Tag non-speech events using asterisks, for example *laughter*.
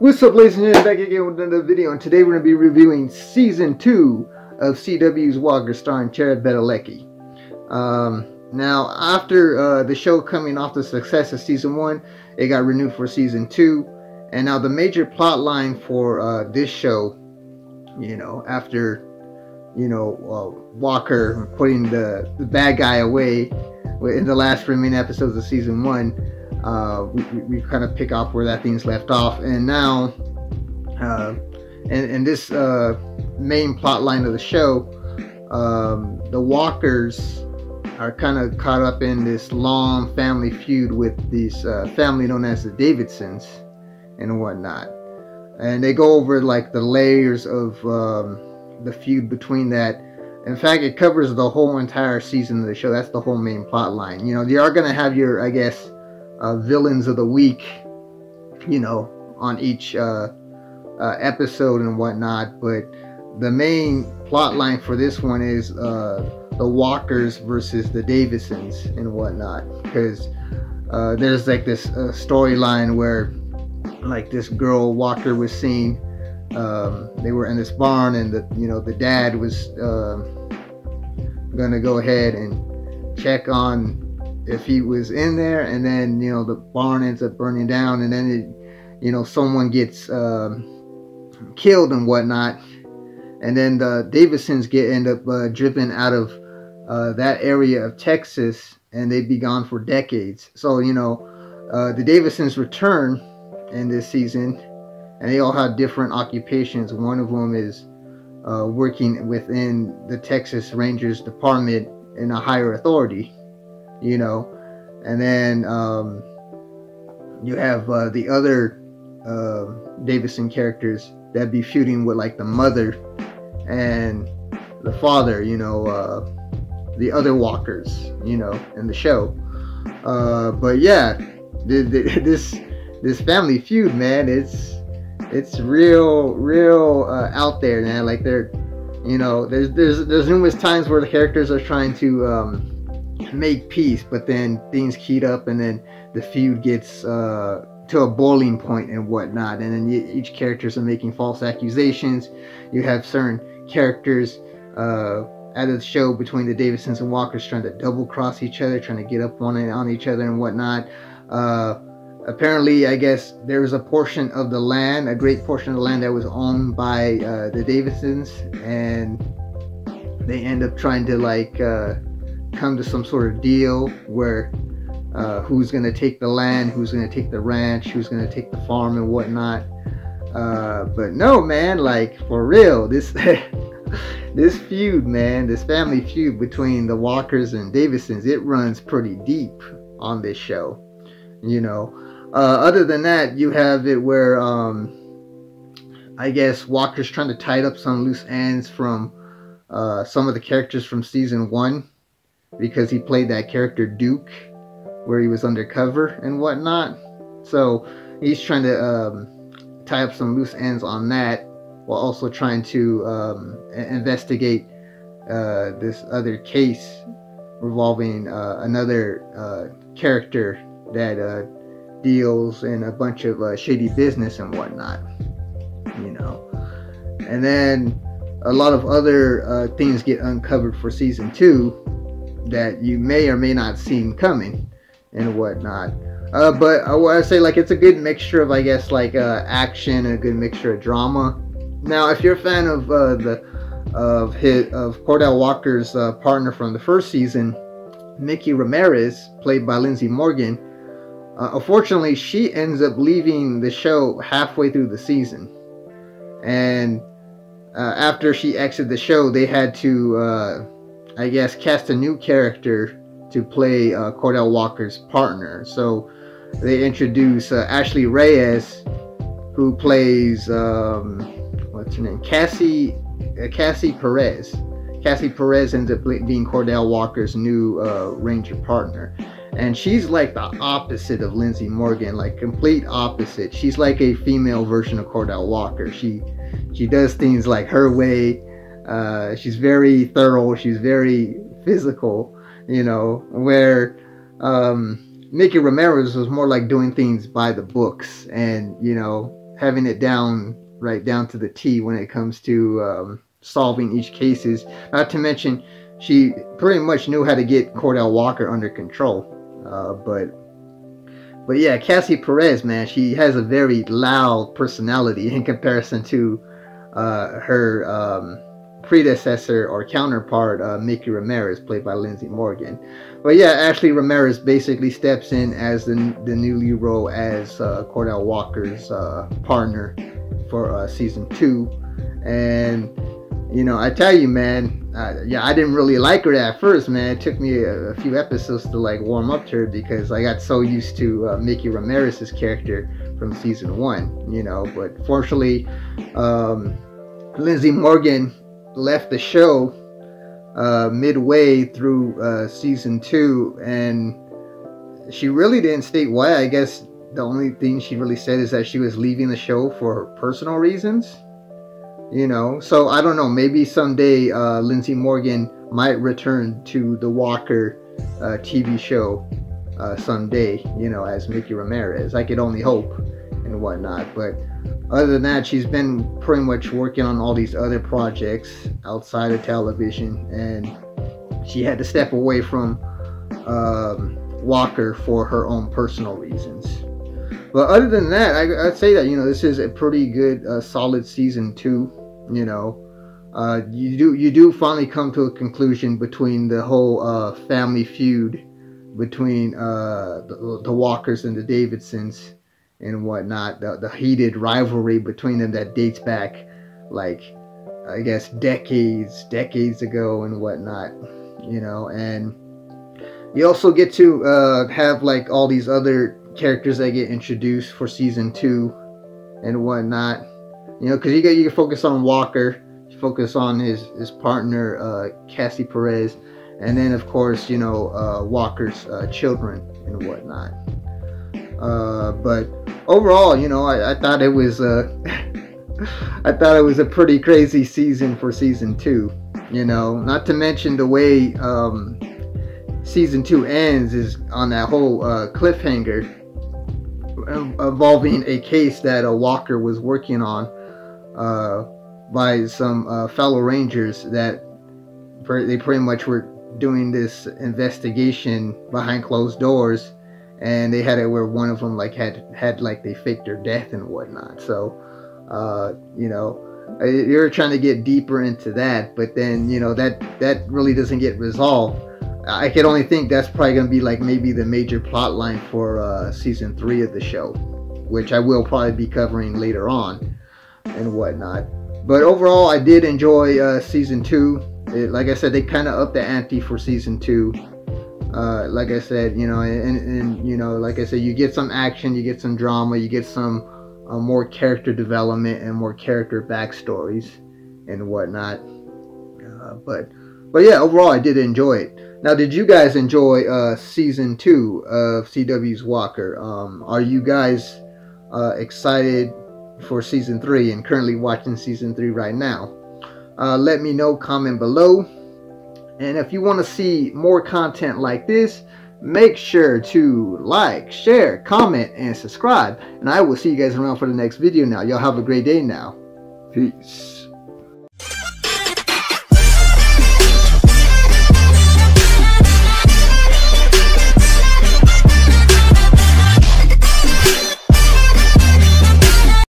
What's up, ladies and gentlemen? Back again with another video, and today we're going to be reviewing season two of CW's Walker, starring Jared Padalecki. Um, now, after uh, the show coming off the success of season one, it got renewed for season two, and now the major plot line for uh, this show, you know, after you know uh, Walker putting the the bad guy away in the last remaining episodes of season one uh, we, we, kind of pick off where that thing's left off. And now, uh, in, in this uh, main plot line of the show, um, the Walkers are kind of caught up in this long family feud with this uh, family known as the Davidsons and whatnot. And they go over like the layers of um, the feud between that. In fact, it covers the whole entire season of the show. That's the whole main plot line. You know, you are going to have your, I guess, uh, villains of the week, you know, on each uh, uh, episode and whatnot. But the main plot line for this one is uh, the Walkers versus the Davidsons and whatnot. Because uh, there's like this uh, storyline where, like, this girl Walker was seen. Um, they were in this barn, and the you know the dad was um, gonna go ahead and check on if he was in there and then you know the barn ends up burning down and then it, you know someone gets um, killed and whatnot. And then the Davidsons get end up uh, driven out of uh, that area of Texas and they'd be gone for decades. So you know uh, the Davidsons return in this season and they all have different occupations. One of them is uh, working within the Texas Rangers Department in a higher authority you know, and then um, you have uh, the other uh, Davidson characters that be feuding with like the mother and the father, you know, uh, the other walkers, you know, in the show. Uh, but yeah, the, the, *laughs* this this family feud, man, it's it's real, real uh, out there, man. Like they're, you know, there's there's there's numerous times where the characters are trying to um, make peace, but then things heat up, and then the feud gets uh, to a boiling point and whatnot. And then you, each characters are making false accusations. You have certain characters uh, out of the show between the Davidsons and Walkers trying to double cross each other, trying to get up one on each other and whatnot. Uh, apparently, I guess there was a portion of the land, a great portion of the land that was owned by uh, the Davidsons, and they end up trying to like uh, come to some sort of deal where uh, who's going to take the land, who's going to take the ranch, who's going to take the farm and whatnot. Uh, but no, man, like for real, this *laughs* this feud, man, this family feud between the Walkers and Davidsons, it runs pretty deep on this show. You know, uh, other than that, you have it where um, I guess Walker's trying to tie up some loose ends from uh, some of the characters from season one because he played that character Duke, where he was undercover and whatnot. So he's trying to um, tie up some loose ends on that, while also trying to um, investigate uh, this other case revolving uh, another uh, character that uh, deals in a bunch of uh, shady business and whatnot. You know, and then a lot of other uh, things get uncovered for season two that you may or may not seen coming and whatnot. Uh, but I say like it's a good mixture of I guess like uh, action a good mixture of drama. Now, if you're a fan of uh, the of his of Cordell Walker's uh, partner from the first season, Micki Ramirez, played by Lindsey Morgan, uh, unfortunately she ends up leaving the show halfway through the season, and uh, after she exited the show, they had to I guess, cast a new character to play uh, Cordell Walker's partner. So they introduce uh, Ashley Reyes, who plays um, what's her name, Cassie uh, Cassie Perez. Cassie Perez ends up being Cordell Walker's new uh, Ranger partner. And she's like the opposite of Lindsey Morgan, like complete opposite. She's like a female version of Cordell Walker. She she does things like her way uh, she's very thorough. She's very physical, you know, where um, Micki Ramirez was more like doing things by the books and, you know, having it down right down to the T when it comes to um, solving each cases. Not to mention, she pretty much knew how to get Cordell Walker under control. Uh, but but yeah, Cassie Perez, man, she has a very loud personality in comparison to uh, her um, predecessor or counterpart, uh, Micki Ramirez, played by Lindsey Morgan. But yeah, Ashley Ramirez basically steps in as the, the new lead role as uh, Cordell Walker's uh, partner for uh, season two. And, you know, I tell you, man, yeah, I didn't really like her at first, man. It took me a, a, few episodes to like warm up to her because I got so used to uh, Micki Ramirez's character from season one, you know. But fortunately, um, Lindsey Morgan left the show uh, midway through uh, season two, and she really didn't state why. I guess the only thing she really said is that she was leaving the show for personal reasons. You know, so I don't know. Maybe someday uh, Lindsey Morgan might return to the Walker uh, TV show uh, someday. You know, as Micki Ramirez. I could only hope and whatnot, but other than that, she's been pretty much working on all these other projects outside of television, and she had to step away from um, Walker for her own personal reasons. But other than that, I, would say that you know this is a pretty good, uh, solid season two. You know, uh, you do you do finally come to a conclusion between the whole uh, family feud between uh, the, the Walkers and the Davidsons and whatnot. The, the heated rivalry between them that dates back, like, I guess, decades, decades ago and whatnot, you know. And you also get to uh, have, like, all these other characters that get introduced for season two and whatnot. You know, because you get you focus on Walker, focus on his his partner uh, Cassie Perez, and then of course you know uh, Walker's uh, children and whatnot. Uh, but overall, you know, I, I thought it was a, *laughs* I thought it was a pretty crazy season for season two. You know, not to mention the way um, season two ends is on that whole uh, cliffhanger involving a case that a Walker was working on uh, by some uh, fellow Rangers that they pretty much were doing this investigation behind closed doors and they had it where one of them like had had like they faked their death and whatnot. So, uh, you know, you're trying to get deeper into that, but then you know that that really doesn't get resolved. I could only think that's probably gonna be like maybe the major plot line for uh, season three of the show, which I will probably be covering later on and whatnot. But overall, I did enjoy uh, season two. It, like I said, they kind of upped the ante for season two uh, like I said, you know, and, and you know, like I said, you get some action, you get some drama, you get some uh, more character development and more character backstories and whatnot. Uh, but but yeah, overall, I did enjoy it. Now, did you guys enjoy uh, season two of CW's Walker? Um, are you guys uh, excited for season three and currently watching season three right now? Uh, let me know. Comment below. And if you want to see more content like this, make sure to like, share, comment, and subscribe. And I will see you guys around for the next video now. Y'all have a great day now. Peace.